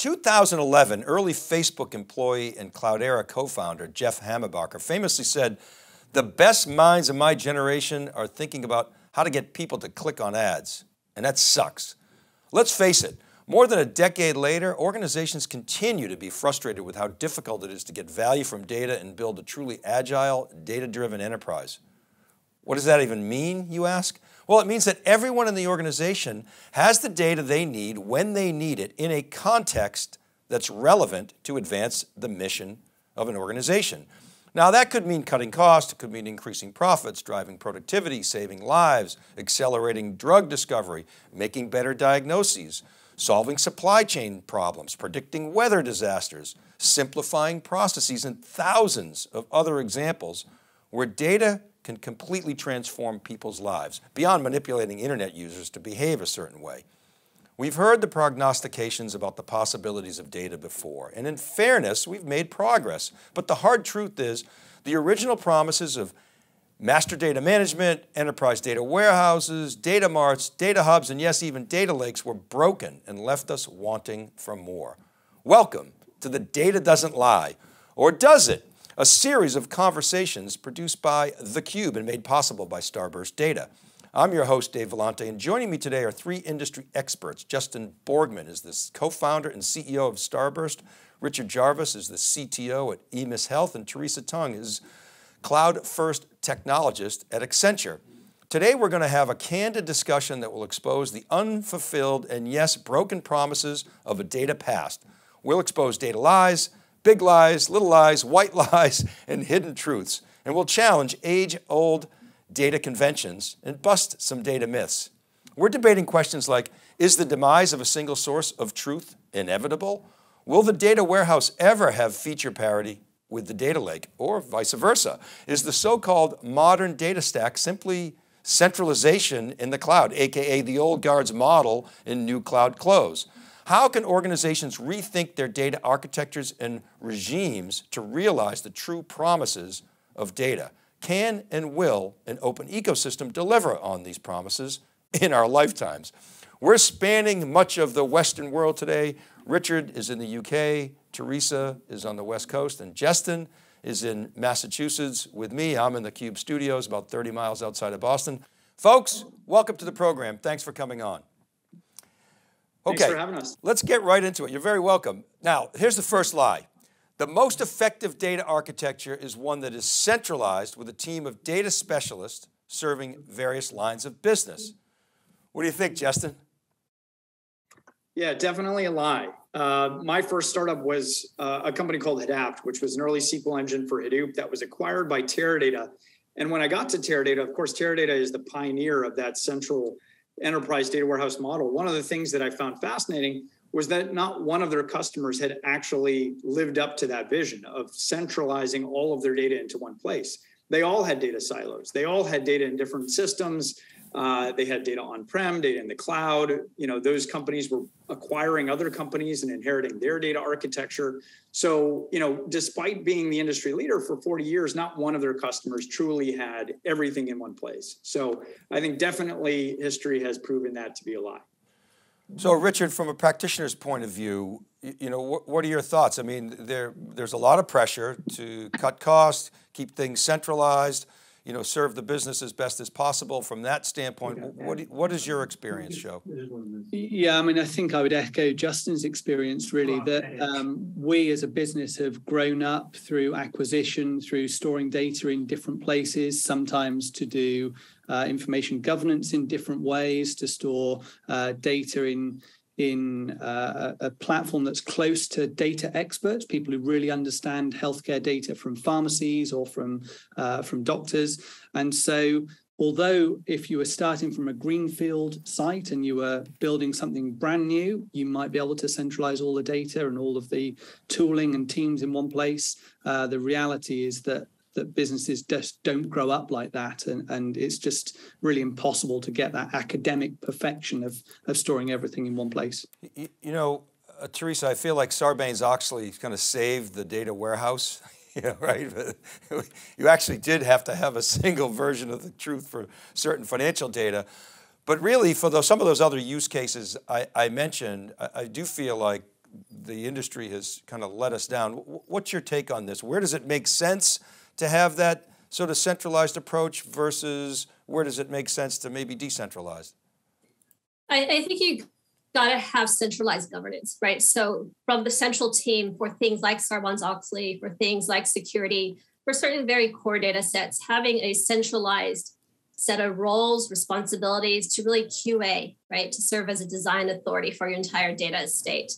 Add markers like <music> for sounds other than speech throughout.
2011, early Facebook employee and Cloudera co-founder Jeff Hammerbacher famously said, the best minds of my generation are thinking about how to get people to click on ads, and that sucks. Let's face it, more than a decade later, organizations continue to be frustrated with how difficult it is to get value from data and build a truly agile, data-driven enterprise. What does that even mean, you ask? Well, it means that everyone in the organization has the data they need when they need it in a context that's relevant to advance the mission of an organization. Now that could mean cutting costs, it could mean increasing profits, driving productivity, saving lives, accelerating drug discovery, making better diagnoses, solving supply chain problems, predicting weather disasters, simplifying processes, and thousands of other examples where data can completely transform people's lives beyond manipulating internet users to behave a certain way. We've heard the prognostications about the possibilities of data before, and in fairness, we've made progress. But the hard truth is, the original promises of master data management, enterprise data warehouses, data marts, data hubs, and yes, even data lakes were broken and left us wanting for more. Welcome to The Data Doesn't Lie, or does it? A series of conversations produced by theCUBE and made possible by Starburst Data. I'm your host, Dave Vellante, and joining me today are three industry experts. Justin Borgman is the co-founder and CEO of Starburst. Richard Jarvis is the CTO at EMIS Health, and Teresa Tung is cloud first technologist at Accenture. Today we're going to have a candid discussion that will expose the unfulfilled and yes, broken promises of a data past. We'll expose data lies, big lies, little lies, white <laughs> lies, and hidden truths. And we'll challenge age-old data conventions and bust some data myths. We're debating questions like, is the demise of a single source of truth inevitable? Will the data warehouse ever have feature parity with the data lake or vice versa? Is the so-called modern data stack simply centralization in the cloud, AKA the old guard's model in new cloud clothes? How can organizations rethink their data architectures and regimes to realize the true promises of data? Can and will an open ecosystem deliver on these promises in our lifetimes? We're spanning much of the Western world today. Richard is in the UK, Teresa is on the West Coast, and Justin is in Massachusetts with me. I'm in the Cube studios about 30 miles outside of Boston. Folks, welcome to the program. Thanks for coming on. Okay, Thanks for having us. Let's get right into it. You're very welcome. Now, here's the first lie. The most effective data architecture is one that is centralized with a team of data specialists serving various lines of business. What do you think, Justin? Yeah, definitely a lie. Uh, my first startup was uh, a company called Hadapt, which was an early SQL engine for Hadoop that was acquired by Teradata. And when I got to Teradata, of course, Teradata is the pioneer of that central enterprise data warehouse model. One of the things that I found fascinating was that not one of their customers had actually lived up to that vision of centralizing all of their data into one place. They all had data silos. They all had data in different systems. Uh, they had data on-prem, data in the cloud. You know, those companies were acquiring other companies and inheriting their data architecture. So, you know, despite being the industry leader for 40 years, not one of their customers truly had everything in one place. So, I think definitely history has proven that to be a lie. So Richard, from a practitioner's point of view, you know, what, what are your thoughts? I mean, there, there's a lot of pressure to cut costs, keep things centralized, you know, serve the business as best as possible. From that standpoint, what, what does your experience show? Yeah, I mean, I think I would echo Justin's experience really that um, we as a business have grown up through acquisition, through storing data in different places, sometimes to do uh, information governance in different ways to store uh, data in in uh, a platform that's close to data experts, people who really understand healthcare data from pharmacies or from uh, from doctors. And so, although if you were starting from a greenfield site and you were building something brand new, you might be able to centralize all the data and all of the tooling and teams in one place. Uh, the reality is that that businesses just don't grow up like that and, and it's just really impossible to get that academic perfection of, of storing everything in one place. You, you know, uh, Teresa, I feel like Sarbanes-Oxley kind of saved the data warehouse. <laughs> right? <laughs> you actually did have to have a single version of the truth for certain financial data. But really, for those, some of those other use cases I, I mentioned, I, I do feel like the industry has kind of let us down. What's your take on this? Where does it make sense to have that sort of centralized approach versus where does it make sense to maybe decentralized? I, I think you got to have centralized governance, right? So from the central team for things like Sarbanes-Oxley, for things like security, for certain very core data sets, having a centralized set of roles, responsibilities to really QA, right? To serve as a design authority for your entire data estate,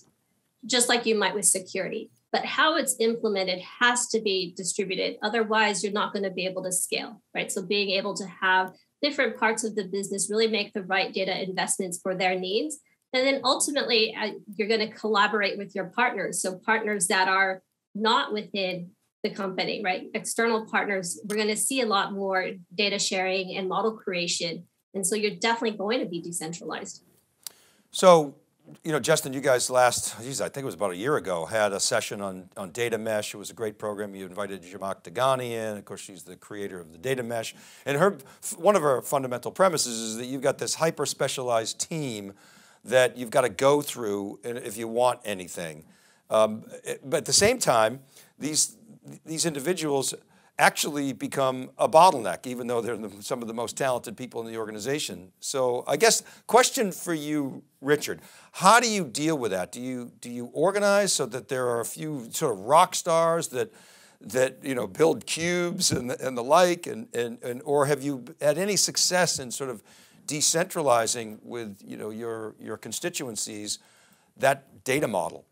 just like you might with security. But how it's implemented has to be distributed. Otherwise, you're not going to be able to scale, right? So being able to have different parts of the business really make the right data investments for their needs and then ultimately, uh, you're going to collaborate with your partners. So, partners that are not within the company, right? External partners, we're going to see a lot more data sharing and model creation. And so, you're definitely going to be decentralized. So, you know, Justin, you guys last, geez, I think it was about a year ago, had a session on, on data mesh. It was a great program. You invited Zhamak Dehghani in. Of course, she's the creator of the data mesh. And her, one of her fundamental premises is that you've got this hyper specialized team that you've got to go through if you want anything. Um, but at the same time, these, these individuals actually become a bottleneck, even though they're the, some of the most talented people in the organization. So I guess question for you, Richard, how do you deal with that? Do you, do you organize so that there are a few sort of rock stars that, that you know, build cubes and the, and the like, and, and, and, or have you had any success in sort of decentralizing with you know your your constituencies that data model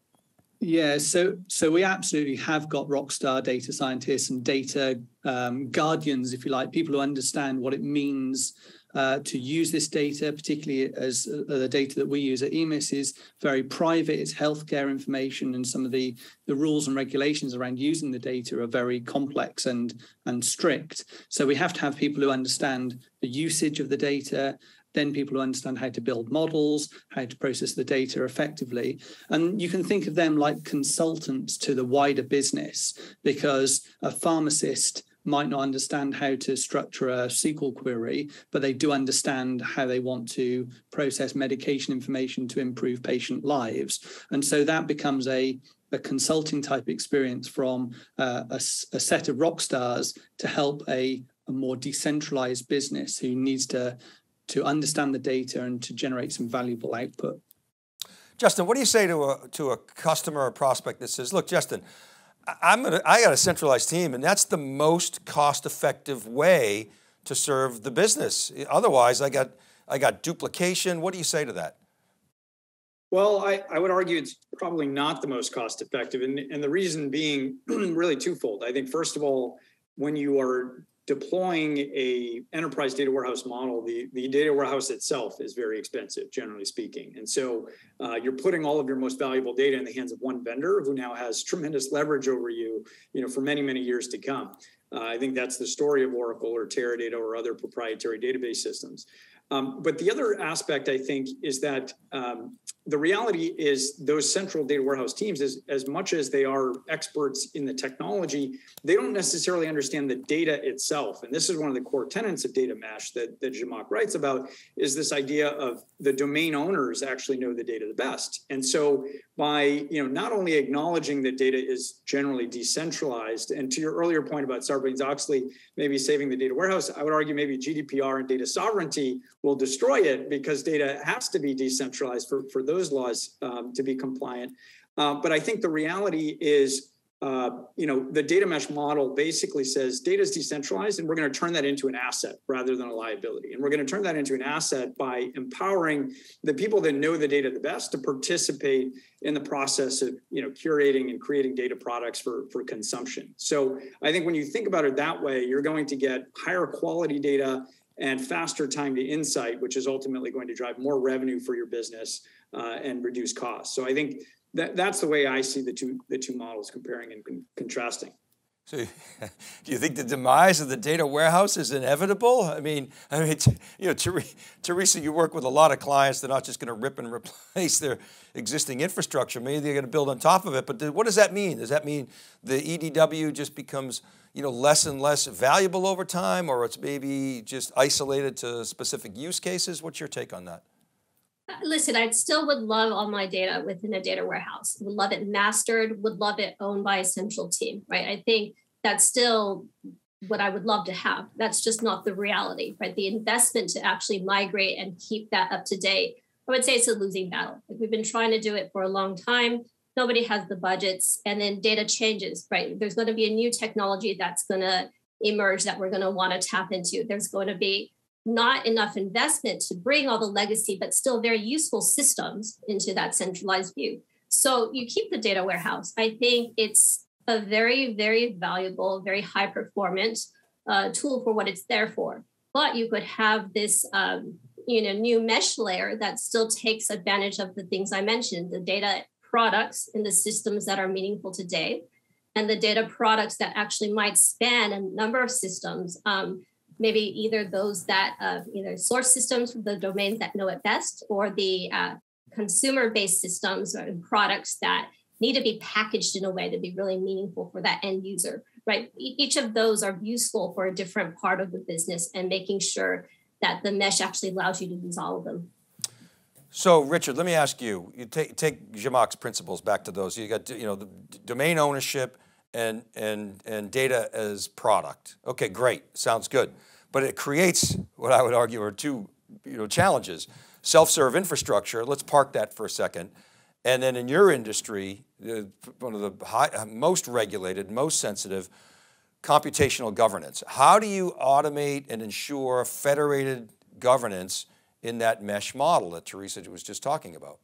yeah so so we absolutely have got rock star data scientists and data um, guardians if you like people who understand what it means uh, to use this data, particularly as uh, the data that we use at EMIS is very private. It's healthcare information, and some of the, the rules and regulations around using the data are very complex and, and strict. So we have to have people who understand the usage of the data, then people who understand how to build models, how to process the data effectively. And you can think of them like consultants to the wider business because a pharmacist might not understand how to structure a SQL query, but they do understand how they want to process medication information to improve patient lives. And so that becomes a, a consulting type experience from uh, a, a, set of rock stars to help a, a more decentralized business who needs to, to understand the data and to generate some valuable output. Justin, what do you say to a, to a customer or prospect that says, look, Justin, I'm gonna, I got a centralized team, and that's the most cost-effective way to serve the business. Otherwise, I got, I got duplication. What do you say to that? Well, I, I would argue it's probably not the most cost effective. And, and the reason being <clears throat> really twofold. I think, first of all, when you are deploying a enterprise data warehouse model, the, the data warehouse itself is very expensive, generally speaking. And so uh, you're putting all of your most valuable data in the hands of one vendor who now has tremendous leverage over you, you know, for many, many years to come. Uh, I think that's the story of Oracle or Teradata or other proprietary database systems. Um, but the other aspect, I think, is that um, the reality is those central data warehouse teams, as, as much as they are experts in the technology, they don't necessarily understand the data itself. And this is one of the core tenets of data mesh that, that Zhamak writes about, is this idea of the domain owners actually know the data the best. And so by you know not only acknowledging that data is generally decentralized, and to your earlier point about Sarbanes-Oxley maybe saving the data warehouse, I would argue maybe GDPR and data sovereignty will destroy it because data has to be decentralized for, for those laws um, to be compliant. Uh, but I think the reality is uh, you know, the data mesh model basically says data is decentralized and we're going to turn that into an asset rather than a liability. And we're going to turn that into an asset by empowering the people that know the data the best to participate in the process of, you know, curating and creating data products for, for consumption. So I think when you think about it that way, you're going to get higher quality data and faster time to insight, which is ultimately going to drive more revenue for your business uh, and reduce costs. So I think that, that's the way I see the two the two models comparing and con- contrasting. So, <laughs> do you think the demise of the data warehouse is inevitable? I mean, I mean, you know, Teresa, you work with a lot of clients. They're not just going to rip and <laughs> replace their existing infrastructure. Maybe they're going to build on top of it. But what does that mean? Does that mean the EDW just becomes, you know, less and less valuable over time, or it's maybe just isolated to specific use cases? What's your take on that? Listen, I still would love all my data within a data warehouse. Would love it mastered, would love it owned by a central team, right? I think that's still what I would love to have. That's just not the reality, right? The investment to actually migrate and keep that up to date, I would say it's a losing battle. Like we've been trying to do it for a long time. Nobody has the budgets, and then data changes, right? There's going to be a new technology that's going to emerge that we're going to want to tap into. There's going to be not enough investment to bring all the legacy, but still very useful systems into that centralized view. So you keep the data warehouse. I think it's a very, very valuable, very high performance uh, tool for what it's there for. But you could have this, um, you know, new mesh layer that still takes advantage of the things I mentioned, the data products and the systems that are meaningful today, and the data products that actually might span a number of systems. Um, maybe either those that uh, either source systems for the domains that know it best, or the uh, consumer-based systems or products that need to be packaged in a way to be really meaningful for that end user, right? Each of those are useful for a different part of the business and making sure that the mesh actually allows you to use all of them. So, Richard, let me ask you. You take take Zhamak's principles back to those. You got you know the domain ownership and and and data as product. Okay, great, sounds good. But it creates what I would argue are two you know challenges. Self-serve infrastructure. Let's park that for a second. And then in your industry, one of the high, most regulated, most sensitive, computational governance. How do you automate and ensure federated governance in that mesh model that Teresa was just talking about?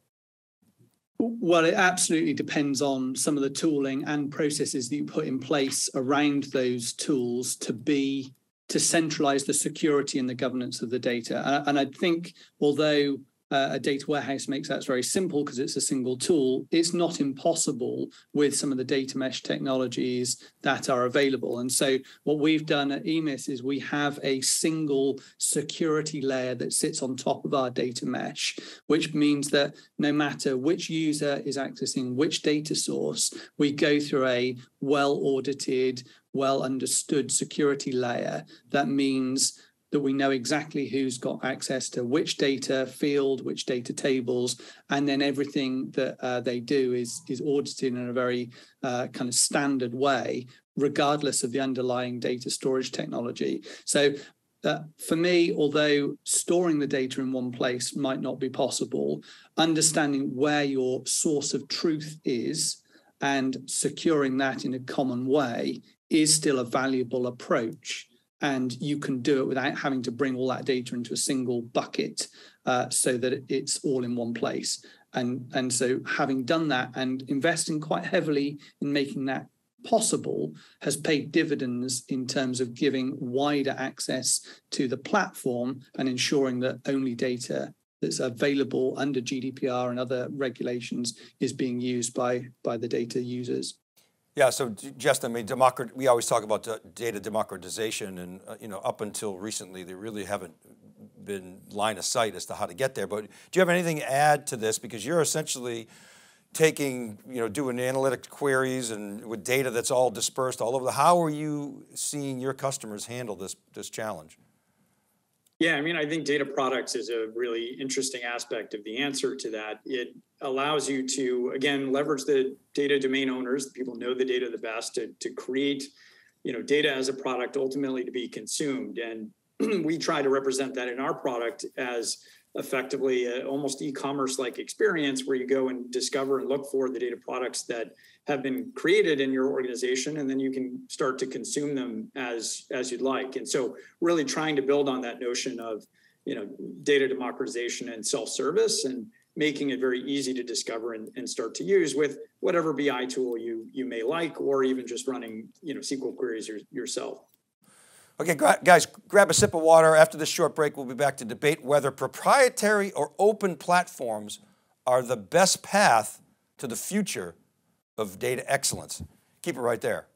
Well, it absolutely depends on some of the tooling and processes that you put in place around those tools to be to centralize the security and the governance of the data. And I think although uh, a data warehouse makes that very simple because it's a single tool. It's not impossible with some of the data mesh technologies that are available. And so, what we've done at EMIS is we have a single security layer that sits on top of our data mesh, which means that no matter which user is accessing which data source, we go through a well audited, well understood security layer that means that we know exactly who's got access to which data field, which data tables, and then everything that uh, they do is is audited in a very uh, kind of standard way, regardless of the underlying data storage technology. So. Uh, for me, although storing the data in one place might not be possible, understanding where your source of truth is and securing that in a common way is still a valuable approach and you can do it without having to bring all that data into a single bucket uh, so that it's all in one place and and so having done that and investing quite heavily in making that possible has paid dividends in terms of giving wider access to the platform and ensuring that only data that's available under GDPR and other regulations is being used by by the data users. Yeah, so Justin, I mean, democrat, we always talk about data democratization and, uh, you know, up until recently, they really haven't been line of sight as to how to get there. But do you have anything to add to this? Because you're essentially taking, you know, doing analytic queries and with data that's all dispersed all over. The, how are you seeing your customers handle this, this challenge? Yeah, I mean, I think data products is a really interesting aspect of the answer to that. It allows you to, again, leverage the data domain owners, the people know the data the best, to, to create, you know, data as a product ultimately to be consumed. And <clears throat> we try to represent that in our product as effectively a, almost e-commerce like experience where you go and discover and look for the data products that have been created in your organization and then you can start to consume them as as you'd like. And so really trying to build on that notion of you know data democratization and self-service and making it very easy to discover and, and start to use with whatever bi tool you you may like or even just running you know sql queries your, yourself Okay, guys, grab a sip of water. After this short break, we'll be back to debate whether proprietary or open platforms are the best path to the future of data excellence. Keep it right there.